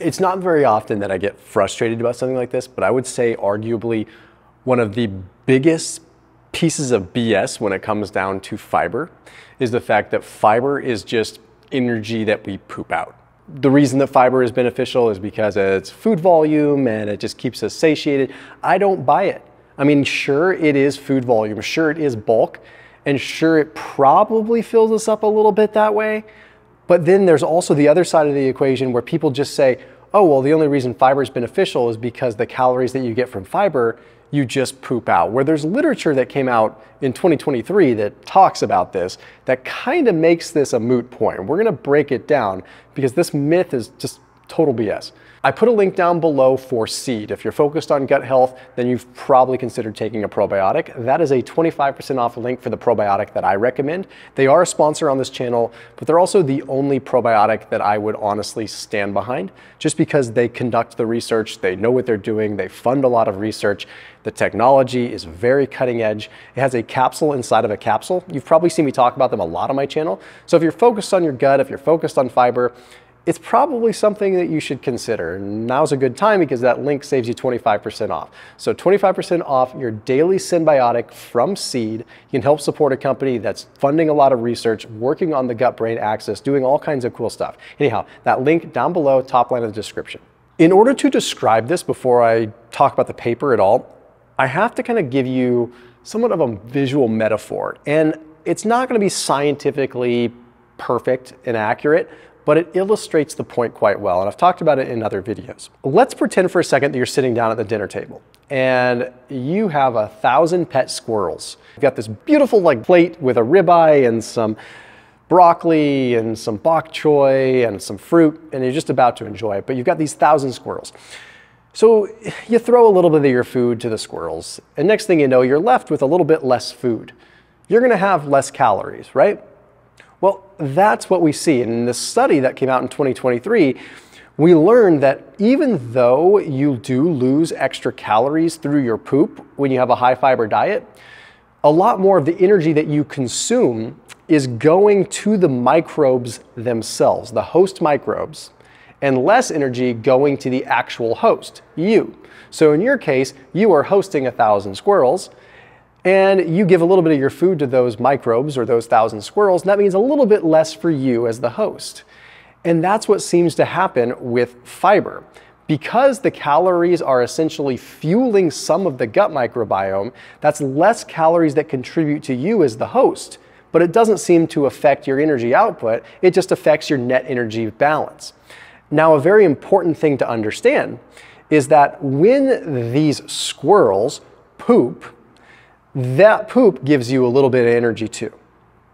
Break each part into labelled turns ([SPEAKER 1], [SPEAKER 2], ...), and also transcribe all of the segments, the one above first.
[SPEAKER 1] It's not very often that I get frustrated about something like this, but I would say arguably one of the biggest pieces of BS when it comes down to fiber is the fact that fiber is just energy that we poop out. The reason that fiber is beneficial is because it's food volume and it just keeps us satiated. I don't buy it. I mean, sure, it is food volume, sure, it is bulk, and sure, it probably fills us up a little bit that way. But then there's also the other side of the equation where people just say, oh, well, the only reason fiber is beneficial is because the calories that you get from fiber, you just poop out. Where there's literature that came out in 2023 that talks about this, that kind of makes this a moot point. We're gonna break it down because this myth is just total BS. I put a link down below for Seed. If you're focused on gut health, then you've probably considered taking a probiotic. That is a 25% off link for the probiotic that I recommend. They are a sponsor on this channel, but they're also the only probiotic that I would honestly stand behind just because they conduct the research, they know what they're doing, they fund a lot of research. The technology is very cutting edge. It has a capsule inside of a capsule. You've probably seen me talk about them a lot on my channel. So if you're focused on your gut, if you're focused on fiber, it's probably something that you should consider. Now's a good time because that link saves you 25% off. So 25% off your daily synbiotic from Seed. You can help support a company that's funding a lot of research, working on the gut-brain axis, doing all kinds of cool stuff. Anyhow, that link down below, top line of the description. In order to describe this before I talk about the paper at all, I have to kind of give you somewhat of a visual metaphor. And it's not going to be scientifically perfect and accurate, but it illustrates the point quite well. And I've talked about it in other videos. Let's pretend for a second that you're sitting down at the dinner table and you have a thousand pet squirrels. You've got this beautiful like plate with a ribeye and some broccoli and some bok choy and some fruit, and you're just about to enjoy it, but you've got these thousand squirrels. So you throw a little bit of your food to the squirrels, and next thing you know, you're left with a little bit less food. You're gonna have less calories, right? Well, that's what we see. And in this study that came out in 2023, we learned that even though you do lose extra calories through your poop when you have a high fiber diet, a lot more of the energy that you consume is going to the microbes themselves, the host microbes, and less energy going to the actual host, you. So in your case, you are hosting a thousand squirrels, and you give a little bit of your food to those microbes or those thousand squirrels, and that means a little bit less for you as the host. And that's what seems to happen with fiber. Because the calories are essentially fueling some of the gut microbiome, that's less calories that contribute to you as the host, but it doesn't seem to affect your energy output, it just affects your net energy balance. Now, a very important thing to understand is that when these squirrels poop, that poop gives you a little bit of energy too.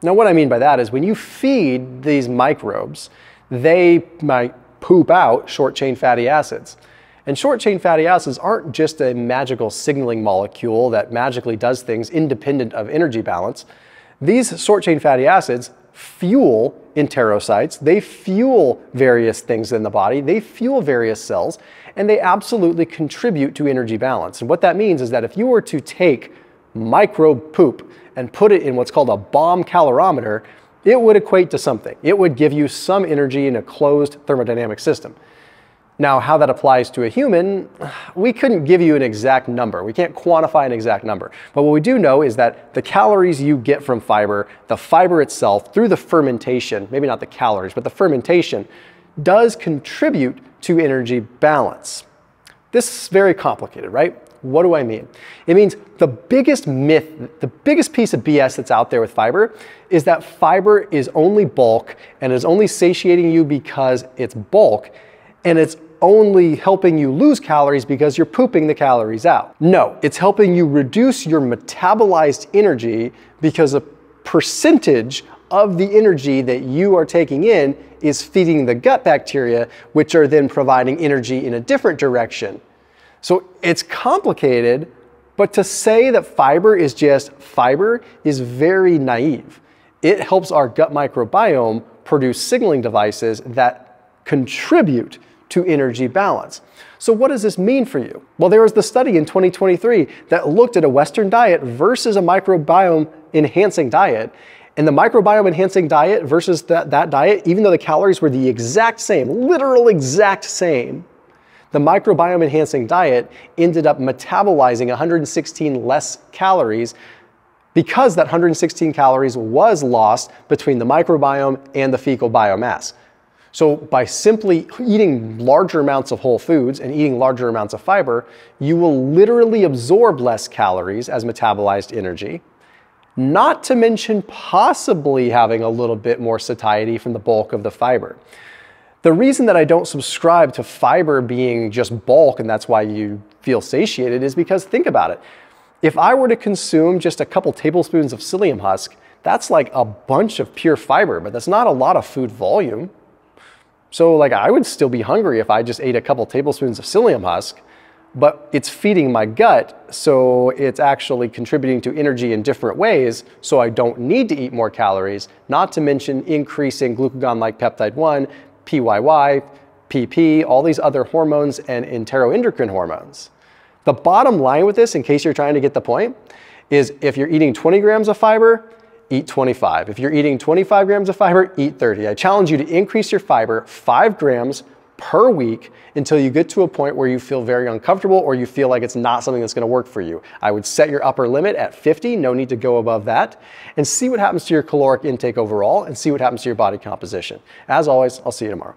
[SPEAKER 1] Now, what I mean by that is when you feed these microbes, they might poop out short chain fatty acids. And short chain fatty acids aren't just a magical signaling molecule that magically does things independent of energy balance. These short chain fatty acids fuel enterocytes, they fuel various things in the body, they fuel various cells, and they absolutely contribute to energy balance. And what that means is that if you were to take microbe poop and put it in what's called a bomb calorimeter, it would equate to something. It would give you some energy in a closed thermodynamic system. Now, how that applies to a human, we couldn't give you an exact number. We can't quantify an exact number. But what we do know is that the calories you get from fiber, the fiber itself, through the fermentation, maybe not the calories, but the fermentation, does contribute to energy balance. This is very complicated, right? What do I mean? It means the biggest myth, the biggest piece of BS that's out there with fiber is that fiber is only bulk and is only satiating you because it's bulk and it's only helping you lose calories because you're pooping the calories out. No, it's helping you reduce your metabolized energy because a percentage of the energy that you are taking in is feeding the gut bacteria, which are then providing energy in a different direction. So it's complicated, but to say that fiber is just fiber is very naive. It helps our gut microbiome produce signaling devices that contribute to energy balance. So what does this mean for you? Well, there was the study in 2023 that looked at a Western diet versus a microbiome enhancing diet, And the microbiome enhancing diet versus that, that diet, even though the calories were the exact same, literal exact same, the microbiome enhancing diet ended up metabolizing 116 less calories because that 116 calories was lost between the microbiome and the fecal biomass. So by simply eating larger amounts of whole foods and eating larger amounts of fiber, you will literally absorb less calories as metabolized energy, not to mention possibly having a little bit more satiety from the bulk of the fiber. The reason that I don't subscribe to fiber being just bulk and that's why you feel satiated is because think about it. If I were to consume just a couple tablespoons of psyllium husk, that's like a bunch of pure fiber, but that's not a lot of food volume. So like I would still be hungry if I just ate a couple tablespoons of psyllium husk, but it's feeding my gut, so it's actually contributing to energy in different ways, so I don't need to eat more calories, not to mention increasing glucagon-like peptide 1, PYY, PP, all these other hormones and enteroendocrine hormones. The bottom line with this, in case you're trying to get the point, is if you're eating 20 grams of fiber, eat 25. If you're eating 25 grams of fiber, eat 30. I challenge you to increase your fiber five grams per week until you get to a point where you feel very uncomfortable or you feel like it's not something that's gonna work for you. I would set your upper limit at 50, no need to go above that, and see what happens to your caloric intake overall and see what happens to your body composition. As always, I'll see you tomorrow.